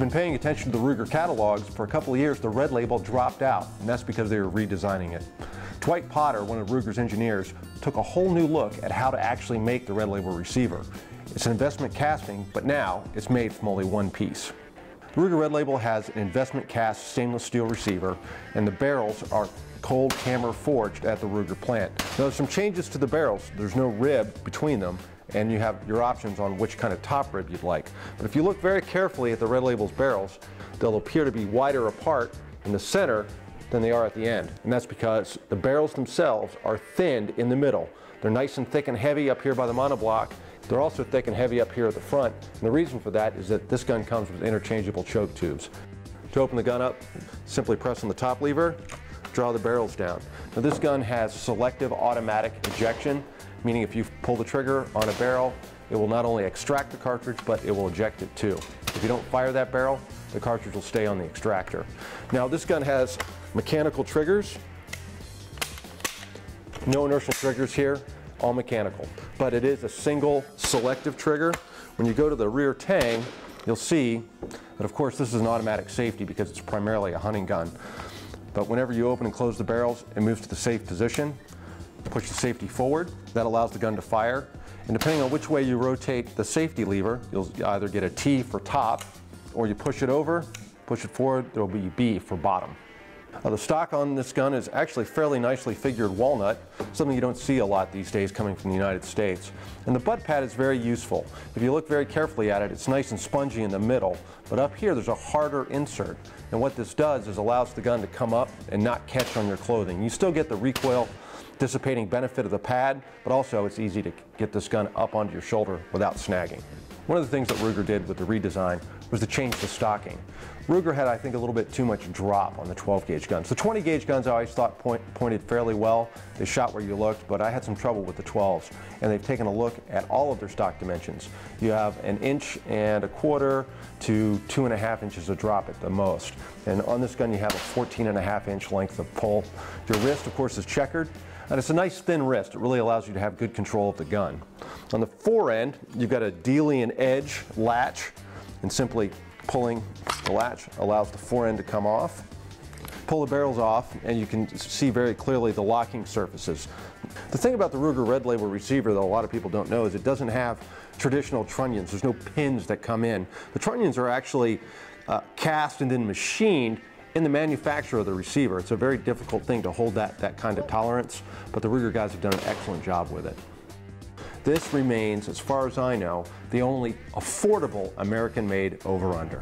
been paying attention to the Ruger catalogs, for a couple of years the red label dropped out, and that's because they were redesigning it. Dwight Potter, one of Ruger's engineers, took a whole new look at how to actually make the red label receiver. It's an investment casting, but now it's made from only one piece. The Ruger Red Label has an investment cast stainless steel receiver, and the barrels are cold hammer forged at the Ruger plant. Now there's some changes to the barrels. There's no rib between them, and you have your options on which kind of top rib you'd like. But if you look very carefully at the Red Label's barrels, they'll appear to be wider apart in the center than they are at the end. And that's because the barrels themselves are thinned in the middle. They're nice and thick and heavy up here by the monoblock. They're also thick and heavy up here at the front. And the reason for that is that this gun comes with interchangeable choke tubes. To open the gun up, simply press on the top lever, draw the barrels down. Now this gun has selective automatic ejection, meaning if you pull the trigger on a barrel, it will not only extract the cartridge, but it will eject it too. If you don't fire that barrel, the cartridge will stay on the extractor. Now this gun has mechanical triggers. No inertial triggers here, all mechanical. But it is a single selective trigger. When you go to the rear tang, you'll see that of course this is an automatic safety because it's primarily a hunting gun. But whenever you open and close the barrels, it moves to the safe position. Push the safety forward, that allows the gun to fire. And depending on which way you rotate the safety lever, you'll either get a T for top, or you push it over, push it forward, there will be B for bottom. Uh, the stock on this gun is actually fairly nicely figured walnut, something you don't see a lot these days coming from the United States. And the butt pad is very useful. If you look very carefully at it, it's nice and spongy in the middle, but up here there's a harder insert. And what this does is allows the gun to come up and not catch on your clothing. You still get the recoil dissipating benefit of the pad, but also it's easy to get this gun up onto your shoulder without snagging. One of the things that Ruger did with the redesign was to change the stocking. Ruger had, I think, a little bit too much drop on the 12 gauge guns. The 20 gauge guns I always thought point, pointed fairly well. They shot where you looked, but I had some trouble with the 12s. And they've taken a look at all of their stock dimensions. You have an inch and a quarter to two and a half inches of drop at the most. And on this gun you have a 14 and a half inch length of pull. Your wrist, of course, is checkered. And it's a nice thin wrist. It really allows you to have good control of the gun. On the fore end, you've got a Deeley and Edge latch and simply pulling the latch allows the fore end to come off. Pull the barrels off and you can see very clearly the locking surfaces. The thing about the Ruger Red Label receiver that a lot of people don't know is it doesn't have traditional trunnions. There's no pins that come in. The trunnions are actually uh, cast and then machined in the manufacture of the receiver. It's a very difficult thing to hold that, that kind of tolerance, but the Ruger guys have done an excellent job with it. This remains, as far as I know, the only affordable American-made over-under.